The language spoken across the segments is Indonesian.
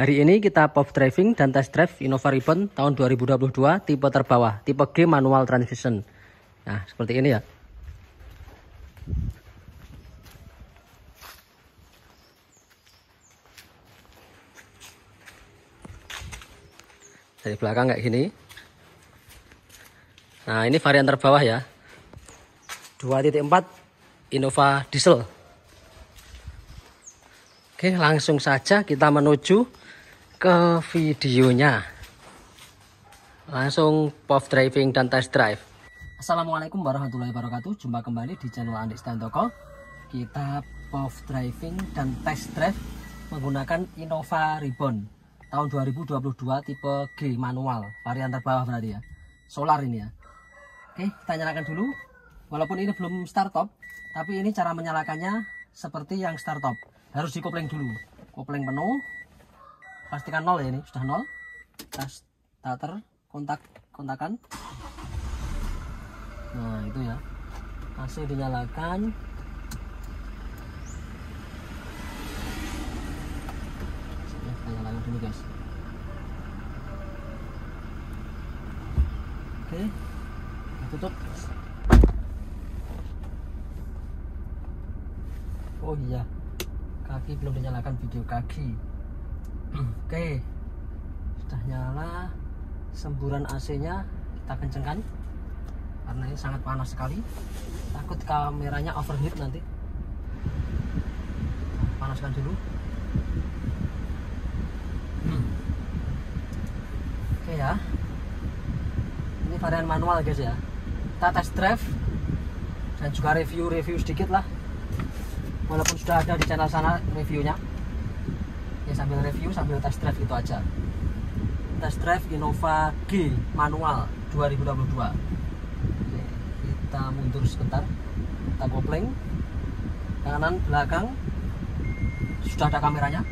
Hari ini kita pop driving dan test drive Innova Ribbon tahun 2022 tipe terbawah, tipe G manual transmission. Nah, seperti ini ya. Dari belakang kayak gini. Nah, ini varian terbawah ya. 2.4 Innova diesel. Oke, langsung saja kita menuju ke videonya. Langsung pop driving dan test drive. Assalamualaikum warahmatullahi wabarakatuh. Jumpa kembali di channel Andik Stantoko. Kita pop driving dan test drive menggunakan Innova Ribbon tahun 2022 tipe G manual, varian terbawah berarti ya. Solar ini ya. Oke, kita nyalakan dulu. Walaupun ini belum start top, tapi ini cara menyalakannya seperti yang start top harus dikopling dulu kopling penuh pastikan nol ya ini sudah nol. Tas starter kontak kontakan. Nah itu ya. AC dinyalakan. Nyalakan dulu guys. Oke tutup. Oh iya kaki belum dinyalakan video kaki oke. Sudah nyala. Semburan AC nya kita kencengkan. Karena ini sangat panas sekali. Takut kameranya overheat nanti. Panaskan dulu. Oke ya. Ini varian manual guys ya. Kita test drive dan juga review-review sedikit lah. Walaupun sudah ada di channel sana reviewnya ya sambil review sambil test drive itu aja. Test drive Innova G manual 2022 Oke, kita mundur sebentar. Kita kopling. Kanan belakang. Sudah ada kameranya.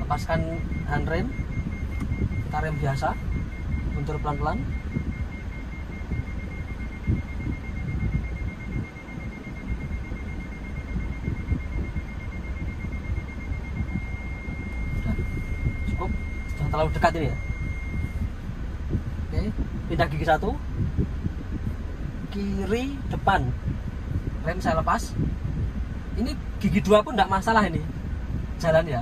Lepaskan handrem kita rem biasa. Mundur pelan-pelan terlalu dekat ini ya. Oke pindah gigi satu. Kiri depan. Rem saya lepas. Ini gigi dua pun tidak masalah ini jalan ya.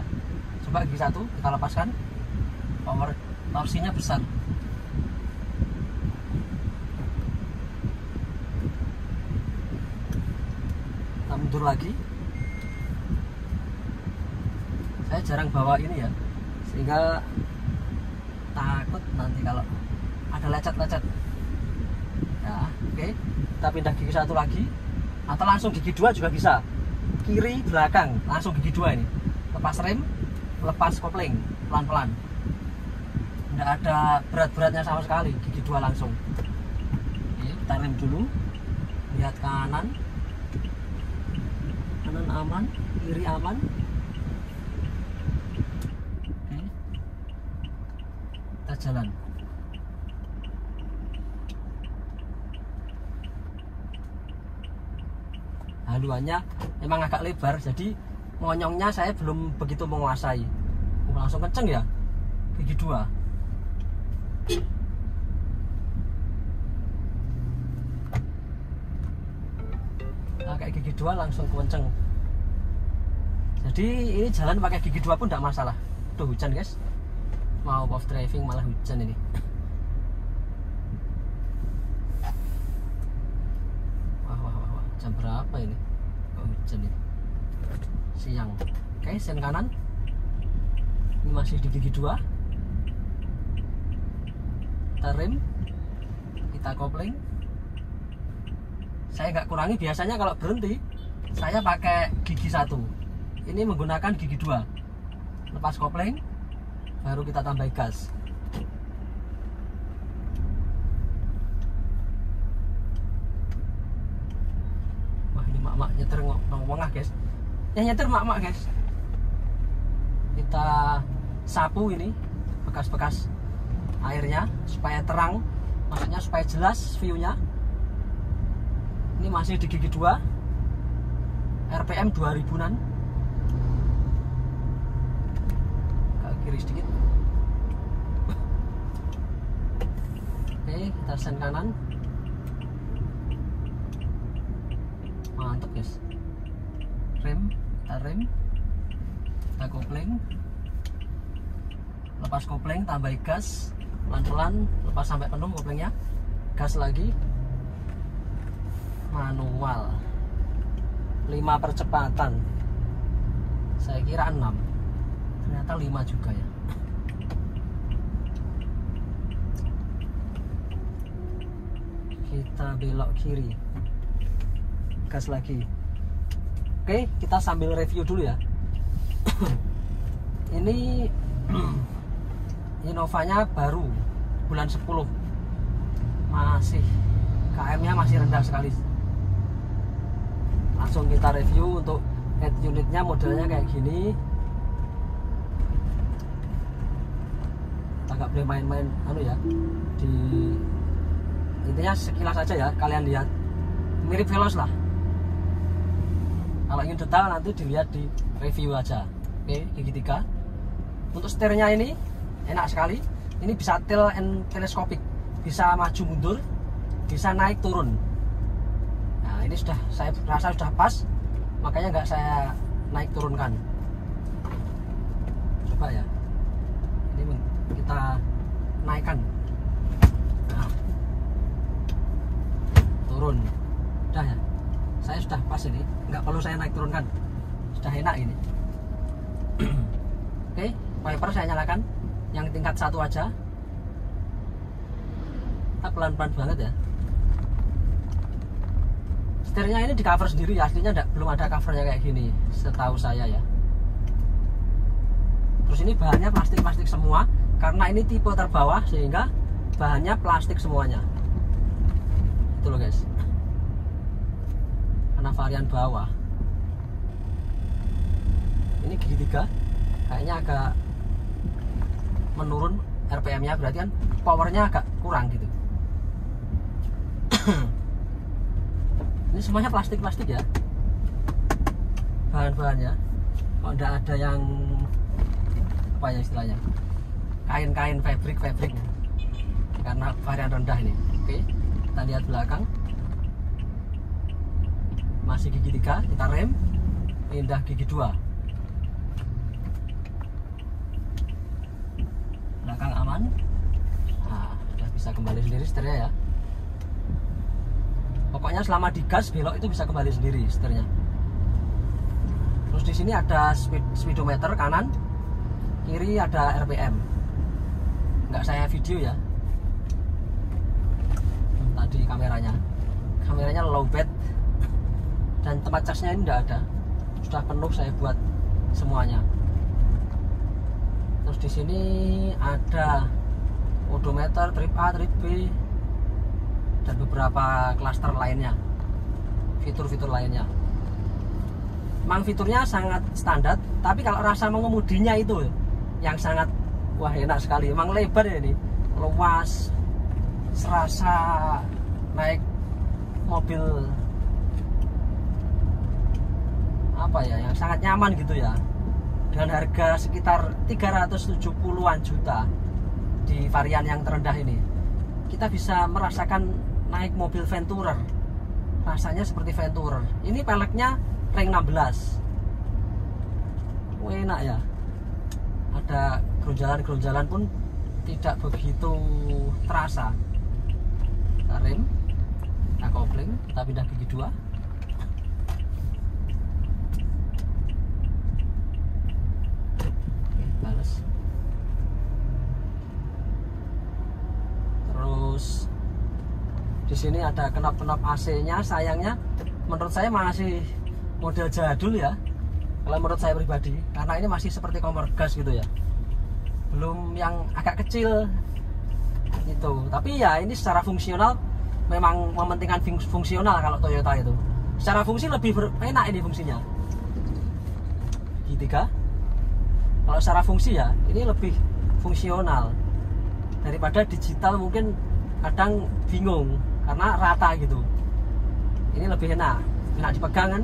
Coba gigi satu kita lepaskan. Power torsinya besar. Kita mundur lagi. Saya jarang bawa ini ya sehingga nanti kalau ada lecet-lecet. Ya oke. Okay. kita pindah gigi satu lagi. Atau langsung gigi dua juga bisa. Kiri belakang. Langsung gigi dua ini. Lepas rem lepas kopling. Pelan-pelan. Tidak ada berat-beratnya sama sekali. Gigi dua langsung. Oke kita rem dulu. Lihat kanan. Kanan aman kiri aman kita jalan. Haluannya memang agak lebar jadi monyongnya saya belum begitu menguasai. Oh, langsung kenceng ya? Gigi dua. Nah, kayak gigi dua langsung kenceng. Jadi ini jalan pakai gigi dua pun tidak masalah. Tuh hujan guys mau off driving malah hujan ini. Wah wah wah, wah. jam berapa ini? Kok hujan ini? Siang. Oke sen kanan. Ini masih di gigi dua. Rem kita kopling. Saya nggak kurangi. Biasanya kalau berhenti saya pakai gigi satu. Ini menggunakan gigi dua. Lepas kopling baru kita tambah gas. Wah ini mak-mak nyetir ngomongah guys. Yang nyetir mak-mak guys. Kita sapu ini bekas-bekas airnya supaya terang. Maksudnya supaya jelas viewnya. Ini masih di gigi 2 RPM 2000an kiri sedikit oke kita sen kanan. Mantap guys. Rem kita rem. Kita kopling. Lepas kopling tambah gas. Pelan-pelan lepas sampai penuh koplingnya. Gas lagi. Manual. 5 percepatan. Saya kira 6 ternyata 5 juga ya. Kita belok kiri. Gas lagi. Oke kita sambil review dulu ya. Ini Innovanya baru bulan 10 masih KM nya masih rendah sekali. Langsung kita review untuk head unitnya modelnya kayak gini boleh main-main anu ya di intinya sekilas aja ya kalian lihat. Mirip Veloz lah. Kalau ingin detail nanti dilihat di review aja. Oke gigi tiga. Untuk setirnya ini enak sekali. Ini bisa tilt and teleskopik. Bisa maju mundur bisa naik turun. Nah ini sudah saya rasa sudah pas. Makanya nggak saya naik turunkan. Coba ya kita naikkan. Nah, turun. Udah ya? Saya sudah pas ini. Nggak perlu saya naik turunkan. Sudah enak ini. Oke wiper saya nyalakan. Yang tingkat satu aja. Kita pelan-pelan banget ya. Setirnya ini di cover sendiri aslinya enggak, belum ada covernya kayak gini setahu saya ya. Terus ini bahannya plastik-plastik semua karena ini tipe terbawah sehingga bahannya plastik semuanya. Itu loh guys. Karena varian bawah. Ini gigi tiga kayaknya agak menurun RPM-nya berarti kan powernya agak kurang gitu. Ini semuanya plastik-plastik ya. Bahan-bahannya. Kok tidak ada yang apa ya istilahnya kain-kain fabrik-fabrik. Karena varian rendah ini. Oke kita lihat belakang. Masih gigi tiga kita rem. Pindah gigi dua. Belakang aman. Nah sudah bisa kembali sendiri setirnya ya. Pokoknya selama digas belok itu bisa kembali sendiri setirnya. Terus di sini ada speed, speedometer kanan. Kiri ada RPM nggak saya video ya. Tadi kameranya. Kameranya low bed. Dan tempat casnya ini tidak ada. Sudah penuh saya buat semuanya. Terus di sini ada odometer trip A trip B dan beberapa klaster lainnya. Fitur-fitur lainnya. Memang fiturnya sangat standar tapi kalau rasa mengemudinya itu yang sangat wah enak sekali. Memang lebar ya ini? Luas serasa naik mobil apa ya yang sangat nyaman gitu ya. Dengan harga sekitar 370-an juta di varian yang terendah ini. Kita bisa merasakan naik mobil Venturer. Rasanya seperti Venturer. Ini peleknya ring 16 Wah, enak ya. Ada gerunjalan-gerunjalan pun tidak begitu terasa. Kita rem kita kopling kita pindah gigi dua. Di sini ada kenop-kenop AC-nya sayangnya menurut saya masih model jadul ya. Kalau menurut saya pribadi karena ini masih seperti kompor gas gitu ya belum yang agak kecil. Itu tapi ya ini secara fungsional memang mementingkan fungsional kalau Toyota itu. Secara fungsi lebih enak ini fungsinya. G3 kalau secara fungsi ya ini lebih fungsional. Daripada digital mungkin kadang bingung karena rata gitu. Ini lebih enak. Enak dipegang kan?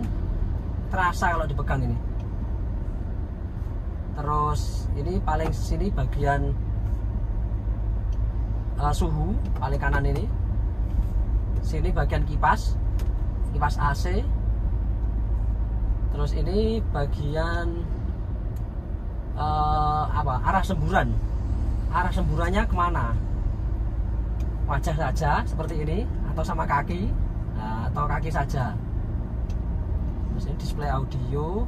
Terasa kalau dipegang ini terus ini paling sini bagian uh, suhu paling kanan ini. Sini bagian kipas kipas AC terus ini bagian uh, apa arah semburan. Arah semburannya ke mana? Wajah saja seperti ini atau sama kaki? Nah, atau kaki saja. Terus display audio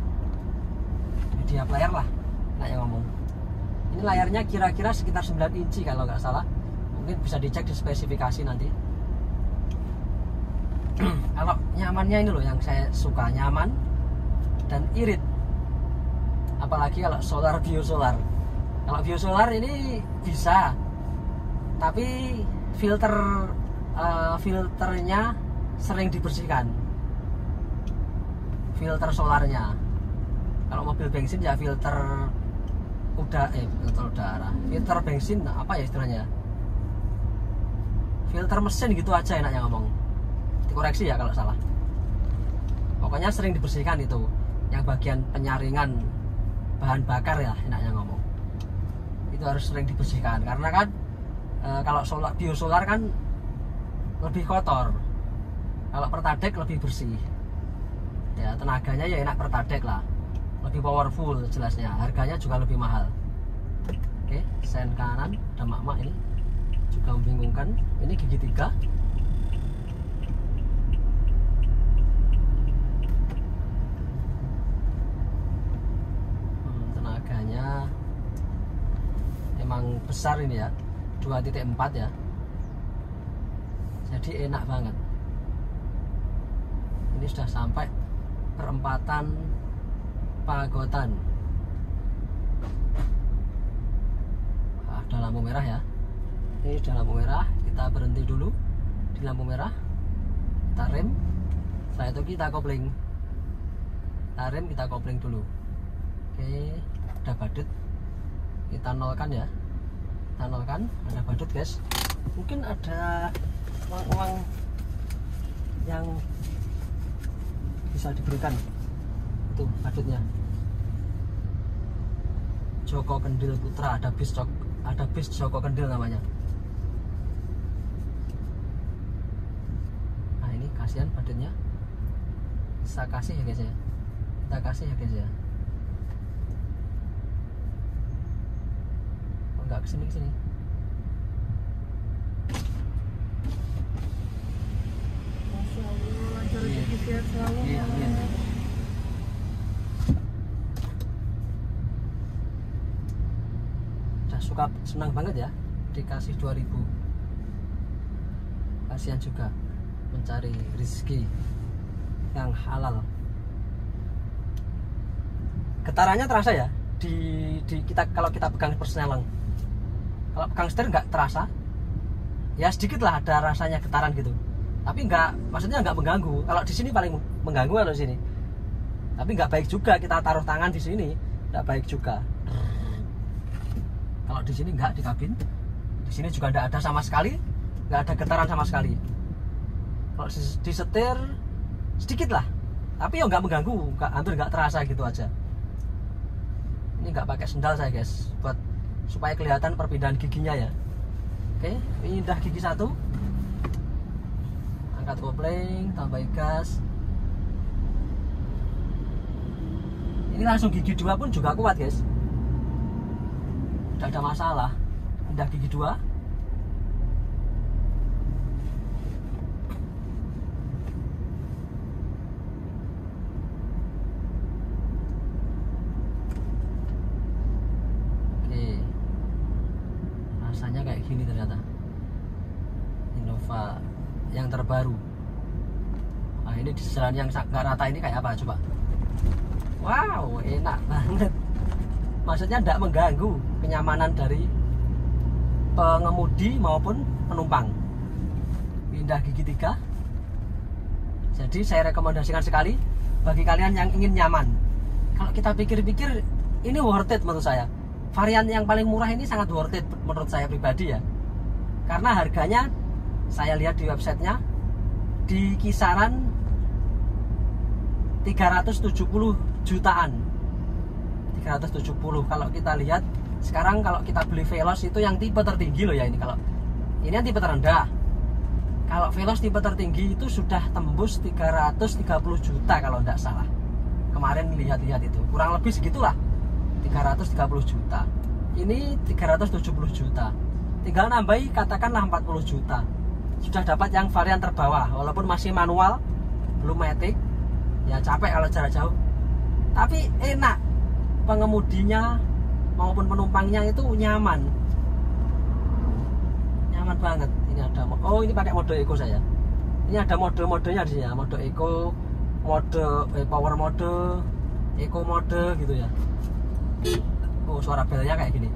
media player lah yang ngomong. Ini layarnya kira-kira sekitar 9 inci kalau nggak salah. Mungkin bisa dicek di spesifikasi nanti. Kalau nyamannya ini loh yang saya suka nyaman dan irit. Apalagi kalau solar biosolar kalau biosolar ini bisa tapi filter uh, filternya sering dibersihkan. Filter solarnya. Kalau mobil bensin ya filter udah eh filter udara. Filter bensin apa ya istilahnya? Filter mesin gitu aja enaknya ngomong. Dikoreksi ya kalau salah. Pokoknya sering dibersihkan itu yang bagian penyaringan bahan bakar ya enaknya ngomong. Itu harus sering dibersihkan karena kan e, kalau solar biosolar kan lebih kotor. Kalau pertadek lebih bersih. Ya tenaganya ya enak pertadek lah lebih powerful jelasnya. Harganya juga lebih mahal. Oke sen kanan ada mak-mak ini juga membingungkan. Ini gigi tiga. Hmm, tenaganya emang besar ini ya. 2.4 ya. Jadi enak banget. Ini sudah sampai perempatan Pagotan. Ada lampu merah ya? Ini sudah lampu merah kita berhenti dulu di lampu merah. Kita rem. Setelah itu kita kopling. Kita rem kita kopling dulu. Oke ada badut. Kita nolkan ya. Kita nolkan ada badut guys. Mungkin ada uang-uang yang bisa diberikan itu badutnya Joko Kendil Putra ada bis Joko, ada bis Joko Kendil namanya nah ini kasihan badutnya bisa kasih ya guys ya kita kasih ya guys ya oh, enggak ke sini ke sini Masya Allah, lancar Iya. rezeki sehat selalu. Iya, iya. udah suka senang banget ya dikasih 2000 kasihan juga mencari rezeki yang halal. Getarannya terasa ya di, di kita kalau kita pegang persneleng kalau pegang setir nggak terasa. Ya sedikit lah ada rasanya getaran gitu. Tapi nggak maksudnya nggak mengganggu. Kalau di sini paling mengganggu kalau di sini. Tapi nggak baik juga kita taruh tangan di sini nggak baik juga kalau di sini nggak di kabin. Di sini juga nggak ada sama sekali nggak ada getaran sama sekali. Kalau di, setir sedikit lah. Tapi ya nggak mengganggu nggak hampir nggak terasa gitu aja. Ini nggak pakai sendal saya guys buat supaya kelihatan perpindahan giginya ya. Oke pindah gigi satu. Angkat kopling tambah gas. Ini langsung gigi dua pun juga kuat guys tidak ada masalah. Pindah gigi dua. Oke. Rasanya kayak gini ternyata. Innova yang terbaru. Nah ini di jalan yang nggak rata ini kayak apa coba? Wow enak banget. Maksudnya tidak mengganggu kenyamanan dari pengemudi maupun penumpang. Pindah gigi tiga. Jadi saya rekomendasikan sekali bagi kalian yang ingin nyaman. Kalau kita pikir-pikir ini worth it menurut saya. Varian yang paling murah ini sangat worth it menurut saya pribadi ya. Karena harganya saya lihat di websitenya di kisaran 370 jutaan. 370 kalau kita lihat sekarang kalau kita beli Veloz itu yang tipe tertinggi loh ya ini kalau ini yang tipe terendah. Kalau Veloz tipe tertinggi itu sudah tembus 330 juta kalau tidak salah. Kemarin lihat-lihat itu. Kurang lebih segitulah. 330 juta. Ini 370 juta. Tinggal nambahi katakanlah 40 juta. Sudah dapat yang varian terbawah. Walaupun masih manual belum matic ya capek kalau jarak jauh. Tapi enak pengemudinya maupun penumpangnya itu nyaman. Nyaman banget. Ini ada oh ini pakai mode eco saya. Ini ada mode-modenya di sini ya mode eco mode eh, power mode eco mode gitu ya. Oh suara belnya kayak gini.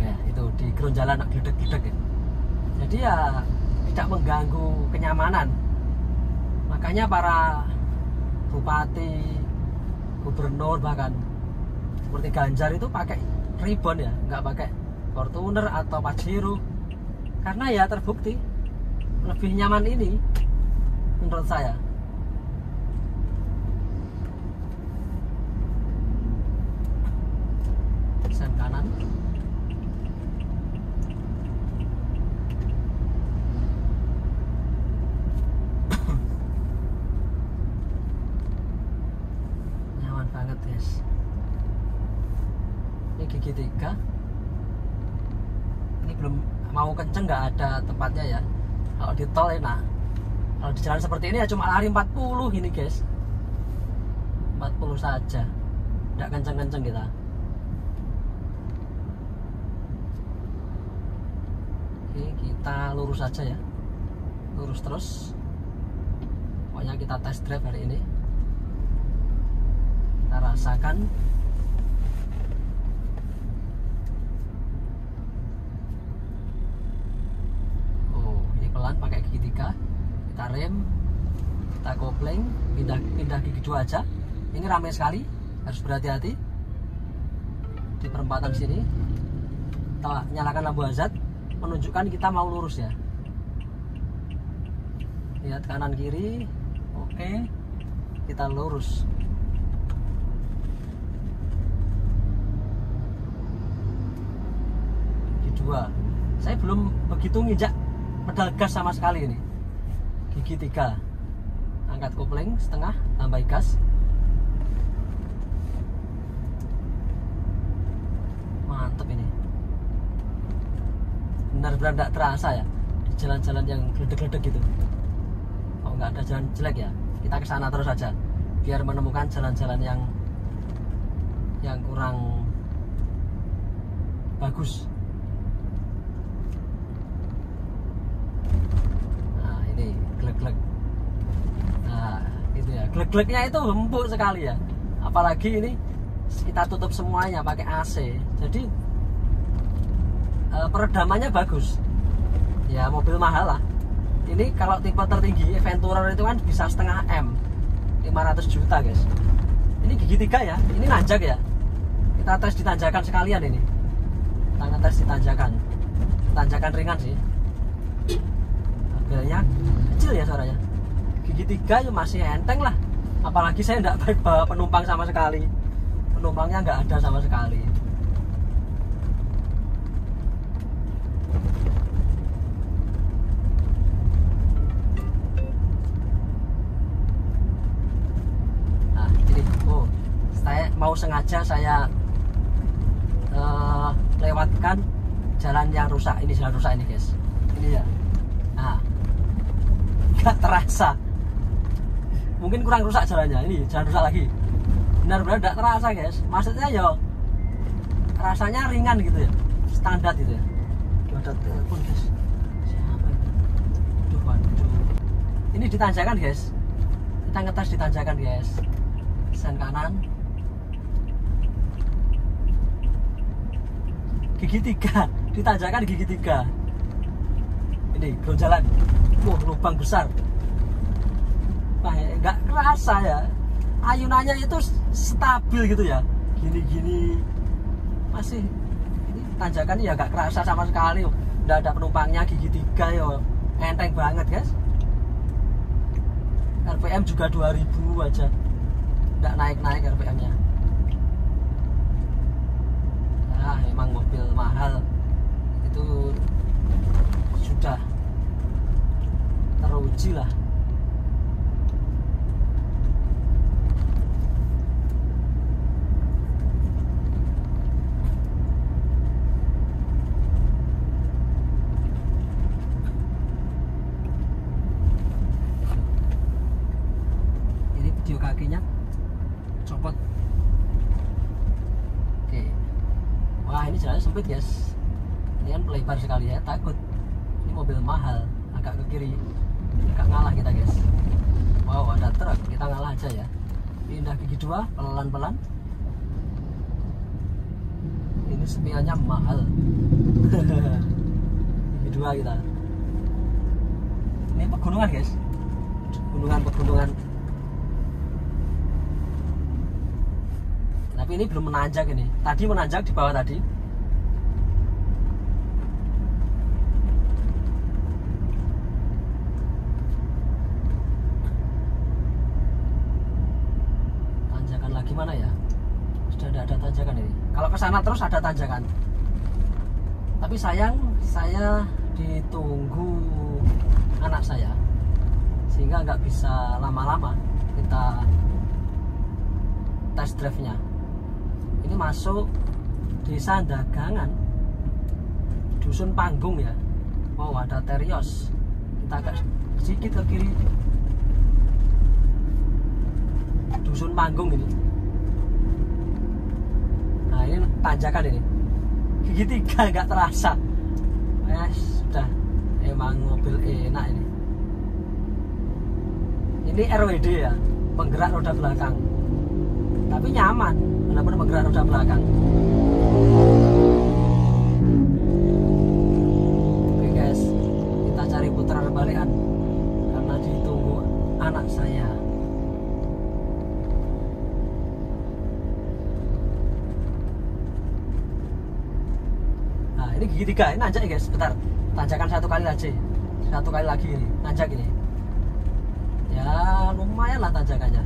Ya itu di jalan gledek-gledek ya. Jadi ya tidak mengganggu kenyamanan. Makanya para bupati gubernur bahkan seperti Ganjar itu pakai ribbon ya nggak pakai Fortuner atau Pajero. Karena ya terbukti lebih nyaman ini menurut saya sen kanan nyaman banget guys ini gigi tiga ini belum mau kenceng nggak ada tempatnya ya kalau di tol enak. Kalau di jalan seperti ini ya cuma lari 40 gini guys. 40 saja. Tidak kenceng-kenceng kita. Oke kita lurus saja ya. Lurus terus. Pokoknya kita test drive hari ini. Kita rasakan oh ini pelan pakai gigi tiga rem kita kopling pindah pindah gigi dua aja ini ramai sekali harus berhati-hati. Di perempatan sini kita nyalakan lampu hazard menunjukkan kita mau lurus ya. Lihat kanan kiri oke kita lurus. Gigi dua. Saya belum begitu nginjak pedal gas sama sekali ini gigi tiga. Angkat kopling setengah tambah gas. Mantep ini. Benar-benar tidak terasa ya di jalan-jalan yang geledek-geledek gitu. Kalau nggak ada jalan jelek ya kita ke sana terus saja biar menemukan jalan-jalan yang yang kurang bagus nah ini glek-glek nah gitu ya. Glek-gleknya itu empuk sekali ya. Apalagi ini kita tutup semuanya pakai AC jadi eh, peredamannya bagus. Ya mobil mahal lah. Ini kalau tipe tertinggi Venturer itu kan bisa setengah M. 500 juta guys. Ini gigi tiga ya. Ini nanjak ya. Kita tes di tanjakan sekalian ini. Kita ngetes di tanjakan ringan sih. Kecil ya suaranya. Gigi tiga ya masih enteng lah. Apalagi saya tidak baik bawa penumpang sama sekali. Penumpangnya nggak ada sama sekali. Nah ini. Oh saya mau sengaja saya eh, lewatkan jalan yang rusak. Ini jalan rusak ini guys. Ini ya. Nah nggak terasa. Mungkin kurang rusak jalannya. Ini jalan rusak lagi. Benar-benar tidak terasa guys. Maksudnya ya rasanya ringan gitu ya. Standar gitu ya. Ada telepon guys? Siapa itu Aduh, waduh ini ditanjakan guys. Kita ngetes ditanjakan guys. Sen kanan. Gigi tiga. Ditanjakan gigi tiga. Ini ground jalan wah lubang besar. Nah enggak kerasa ya. Ayunannya itu stabil gitu ya. Gini-gini. Masih. Ini tanjakan ya nggak kerasa sama sekali udah ada penumpangnya gigi tiga ya. enteng banget guys. RPM juga 2000 aja. Enggak naik-naik RPM nya nah emang mobil mahal. Itu sudah teruji lah. Ini video kakinya. Copot. Oke. Wah ini jalannya sempit guys ini kan lebar sekali ya takut. Ini mobil mahal agak ke kiri agak ngalah kita guys. Wow ada truk. Kita ngalah aja ya. Pindah gigi dua pelan-pelan. Ini sepiannya mahal. Gigi dua kita. Ini pegunungan guys. Gunungan pegunungan. Tapi ini belum menanjak ini. Tadi menanjak di bawah tadi tanjakan lagi mana ya? Sudah tidak ada tanjakan ini. Kalau ke sana terus ada tanjakan. Tapi sayang saya ditunggu anak saya sehingga nggak bisa lama-lama kita test drive nya ini masuk desa dagangan dusun panggung ya. Wow ada terios. Kita agak sedikit ke kiri. Dusun panggung ini nah ini tanjakan ini. Gigi tiga nggak terasa. Ya sudah. Emang mobil enak ini. Ini RWD ya penggerak roda belakang. Tapi nyaman walaupun penggerak roda belakang tiga ini nanjak ya guys. Bentar tanjakan satu kali aja. Satu kali lagi ini. Nanjak ini. Ya lumayan lah tanjakannya.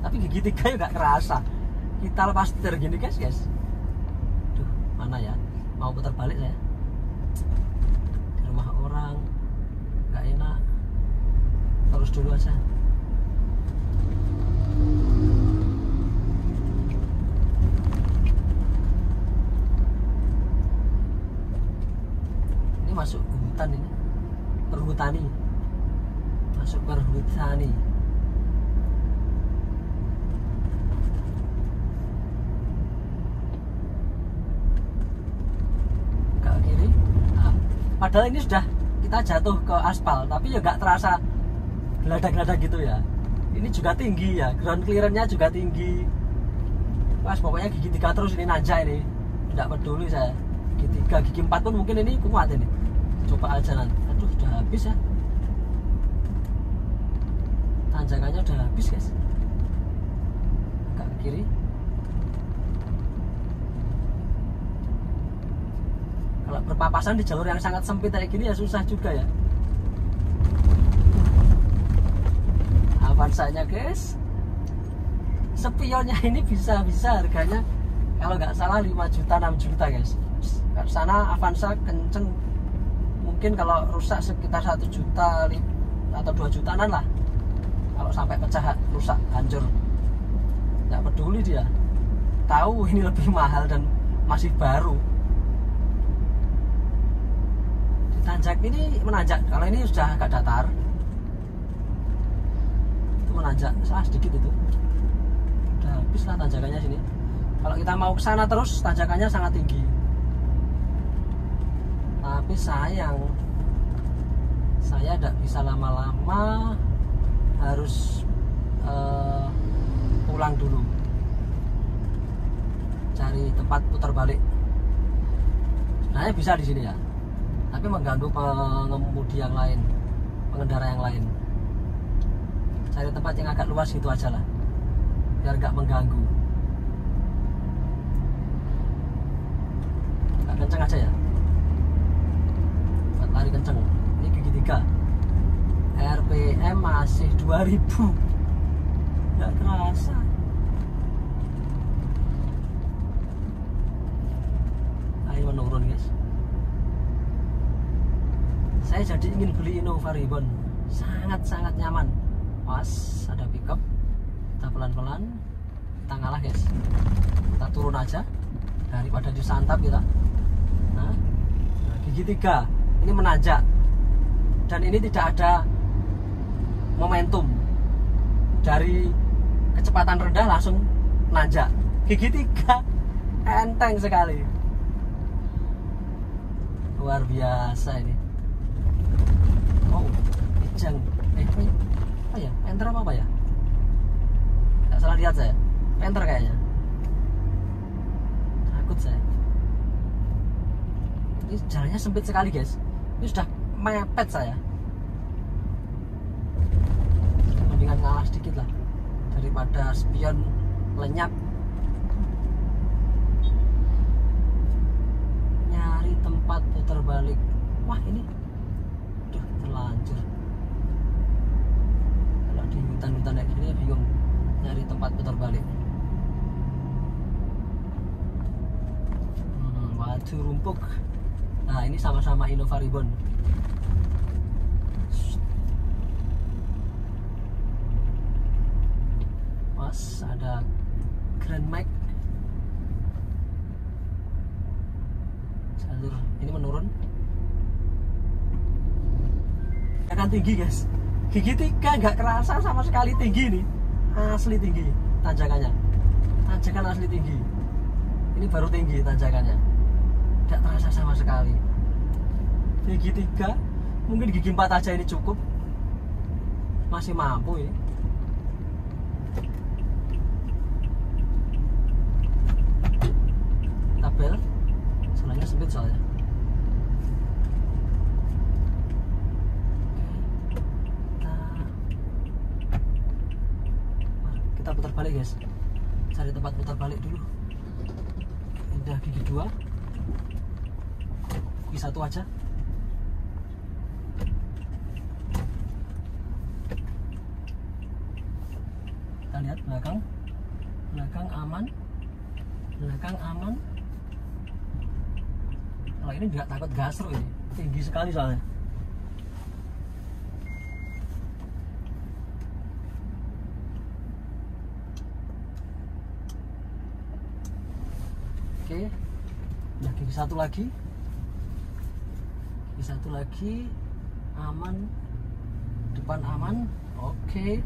Tapi gigi tiga juga kerasa. Kita lepas setir gini guys guys. Duh, mana ya? Mau putar balik saya? Rumah orang. Nggak enak. Terus dulu aja perhutani masuk perhutani ke kiri. Nah, padahal ini sudah kita jatuh ke aspal tapi ya nggak terasa geladak-geladak gitu ya. Ini juga tinggi ya ground clearance-nya juga tinggi. Pas pokoknya gigi tiga terus ini naja ini. Tidak peduli saya. Gigi tiga gigi empat pun mungkin ini kuat ini. Coba aja nanti habis ya. Tanjakannya udah habis guys. Agak kiri. Kalau berpapasan di jalur yang sangat sempit kayak gini ya susah juga ya. Avanza-nya guys. Spionnya ini bisa-bisa harganya kalau nggak salah 5 juta 6 juta guys. Sana Avanza kenceng mungkin kalau rusak sekitar satu juta atau 2 jutaan lah. Kalau sampai pecah rusak hancur. Nggak peduli dia. Tahu ini lebih mahal dan masih baru. Di tanjak ini menanjak. Kalau ini sudah agak datar. Itu menanjak. Salah sedikit itu. Udah habis lah tanjakannya sini. Kalau kita mau ke sana terus tanjakannya sangat tinggi tapi sayang saya tidak bisa lama-lama harus eh, pulang dulu. Cari tempat putar balik. Sebenarnya bisa di sini ya tapi mengganggu pengemudi yang lain pengendara yang lain. Cari tempat yang agak luas gitu aja lah biar nggak mengganggu. Nggak kenceng aja ya lari kenceng. Ini gigi tiga. RPM masih 2000 nggak terasa. Ayo menurun guys. Saya jadi ingin beli Innova Ribbon. Sangat-sangat nyaman. Pas ada pickup. Kita pelan-pelan. Kita ngalah guys. Kita turun aja daripada disantap kita. Nah gigi tiga ini menanjak. Dan ini tidak ada momentum. Dari kecepatan rendah langsung nanjak. Gigi tiga. Enteng sekali. Luar biasa ini. Oh kijang eh ya? apa ya? Enter apa, apa ya? Nggak salah lihat saya. Enter kayaknya. Takut saya. Ini jalannya sempit sekali guys ini sudah mepet saya. Mendingan ngalah sedikit lah daripada spion lenyap. Nyari tempat putar balik. Wah ini. Duh, terlanjur. Kalau di hutan-hutan kayak gini bingung. Nyari tempat putar balik. Hmm, batu rumpuk nah ini sama-sama Innova Ribbon Mas ada Grand Max jalur ini menurun. Akan tinggi guys. Gigi tiga nggak kerasa sama sekali tinggi nih asli tinggi tanjakannya. Tanjakan asli tinggi. Ini baru tinggi tanjakannya. Tidak terasa sama sekali gigi tiga mungkin gigi empat aja ini cukup. Masih mampu ini. Tabel. Jalannya sempit soalnya. Kita putar balik guys. Cari tempat putar balik dulu. Udah gigi dua. Gigi satu aja kita lihat belakang belakang aman belakang aman kalau ini nggak takut gasro ini. Tinggi sekali soalnya. Oke. Nah gigi satu lagi. Gigi satu lagi. Aman. Depan aman. Oke